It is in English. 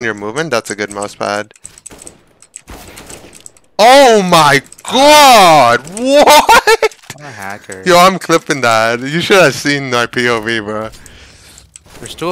your movement, that's a good mouse pad. Oh my god! What? I'm a hacker. Yo, I'm clipping that. You should have seen my POV, bro. We're